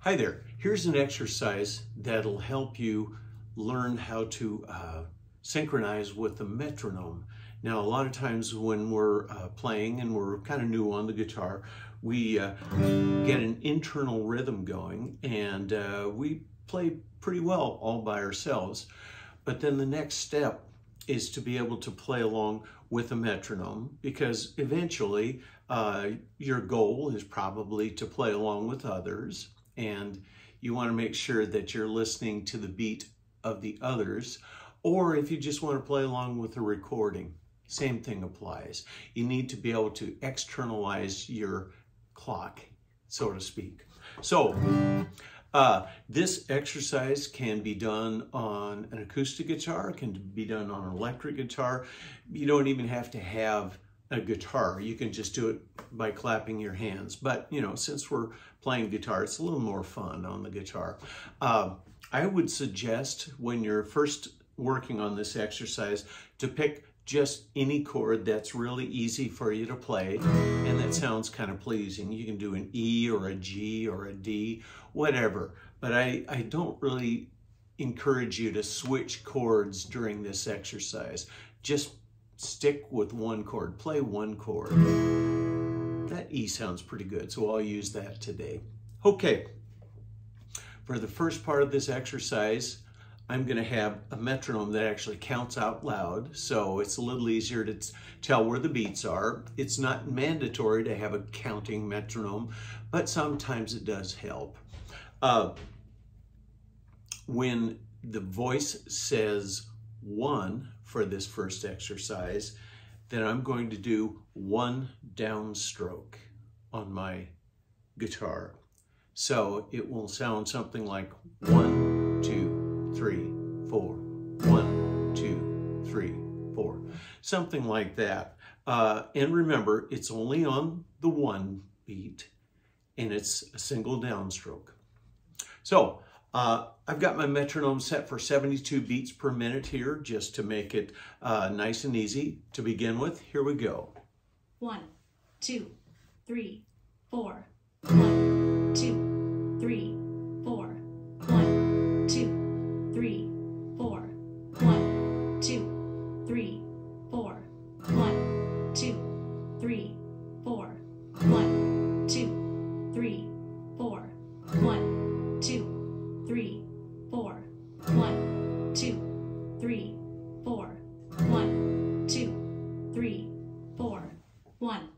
Hi there. Here's an exercise that'll help you learn how to uh, synchronize with the metronome. Now, a lot of times when we're uh, playing and we're kind of new on the guitar, we uh, get an internal rhythm going and uh, we play pretty well all by ourselves. But then the next step is to be able to play along with a metronome because eventually uh, your goal is probably to play along with others and you want to make sure that you're listening to the beat of the others. Or if you just want to play along with the recording, same thing applies. You need to be able to externalize your clock, so to speak. So, uh, this exercise can be done on an acoustic guitar, can be done on an electric guitar. You don't even have to have a guitar. You can just do it by clapping your hands. But, you know, since we're playing guitar, it's a little more fun on the guitar. Uh, I would suggest when you're first working on this exercise to pick just any chord that's really easy for you to play and that sounds kind of pleasing. You can do an E or a G or a D, whatever. But I, I don't really encourage you to switch chords during this exercise. Just stick with one chord, play one chord. That E sounds pretty good, so I'll use that today. Okay, for the first part of this exercise, I'm going to have a metronome that actually counts out loud, so it's a little easier to tell where the beats are. It's not mandatory to have a counting metronome, but sometimes it does help. Uh, when the voice says one for this first exercise, then I'm going to do one downstroke on my guitar. So it will sound something like one, two, three, four, one, two, three, four, something like that. Uh, and remember, it's only on the one beat and it's a single downstroke. So uh, I've got my metronome set for 72 beats per minute here, just to make it uh, nice and easy to begin with. Here we go. One, two, three, four. One, two, three, four. One, two, three, three, four. One.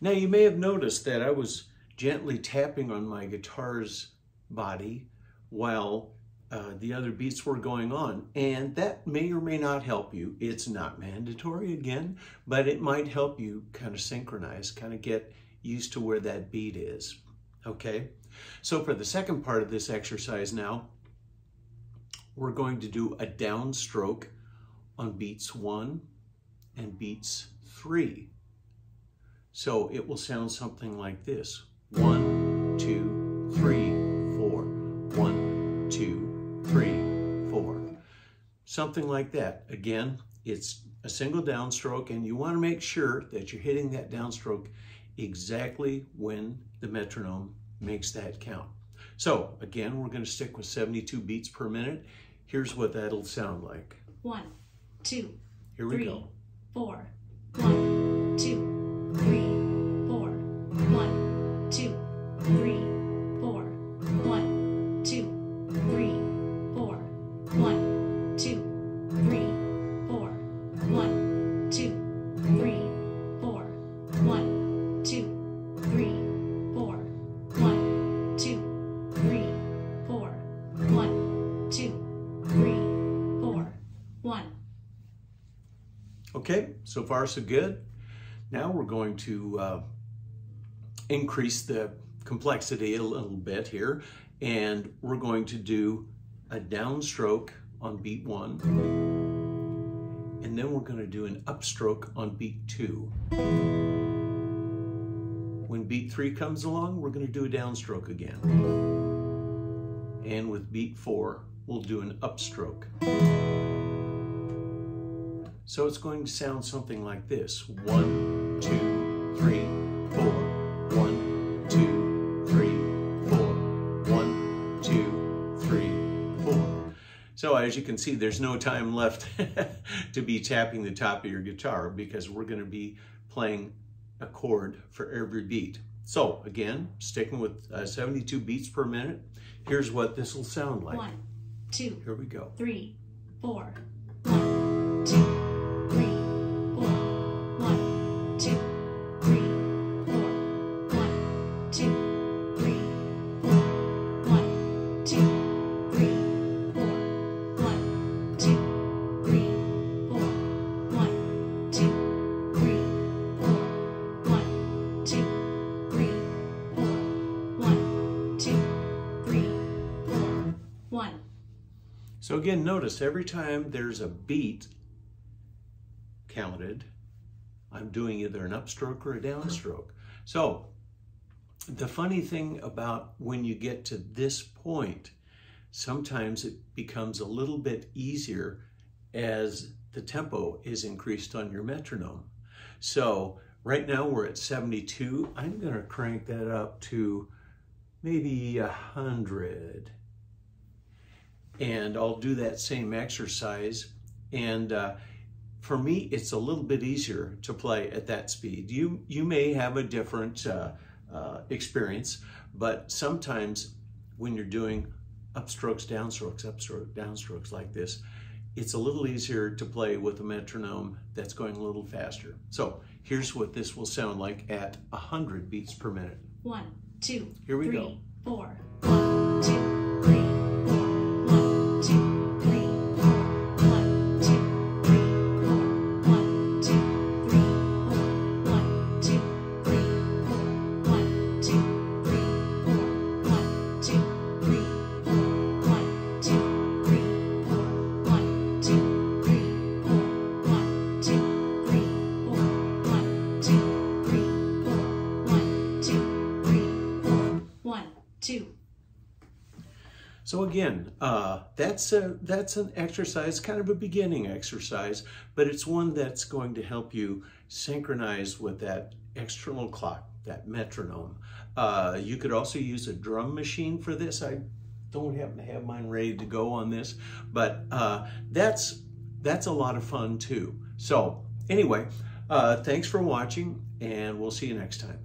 Now you may have noticed that I was gently tapping on my guitar's body while uh, the other beats were going on. And that may or may not help you. It's not mandatory again, but it might help you kind of synchronize, kind of get used to where that beat is. Okay? So for the second part of this exercise now, we're going to do a downstroke on beats one and beats three. So it will sound something like this. One, two, three, four. One, two, three, four. Something like that. Again, it's a single downstroke and you want to make sure that you're hitting that downstroke exactly when the metronome makes that count. So again, we're going to stick with 72 beats per minute. Here's what that'll sound like. One, two, Here we three, go. Four. One, two, three, four. One, two, three, four. One, two, three, four. One, two, three, four. One, two, three, four. One, two, three, four. One, two, three, four. One, two, three, four. One. Okay, so far so good. Now we're going to uh, increase the complexity a little bit here, and we're going to do a downstroke on beat one, and then we're going to do an upstroke on beat two. When beat three comes along, we're going to do a downstroke again. And with beat four, we'll do an upstroke. So it's going to sound something like this. One, two, three, four. One, two, three, four. One, two, three, four. So as you can see, there's no time left to be tapping the top of your guitar because we're going to be playing a chord for every beat. So again, sticking with uh, 72 beats per minute, here's what this will sound like. One, two, Here we go. three, four. One. So again, notice every time there's a beat counted, I'm doing either an upstroke or a downstroke. So the funny thing about when you get to this point, sometimes it becomes a little bit easier as the tempo is increased on your metronome. So right now we're at 72. I'm going to crank that up to maybe 100 and I'll do that same exercise. And uh, for me, it's a little bit easier to play at that speed. You you may have a different uh, uh, experience, but sometimes when you're doing upstrokes, downstrokes, upstroke, downstrokes like this, it's a little easier to play with a metronome that's going a little faster. So here's what this will sound like at 100 beats per minute. One, two, Here we three, go. four. One, two. So again, uh, that's a that's an exercise, kind of a beginning exercise, but it's one that's going to help you synchronize with that external clock, that metronome. Uh, you could also use a drum machine for this. I don't happen to have mine ready to go on this, but uh, that's that's a lot of fun too. So anyway, uh, thanks for watching, and we'll see you next time.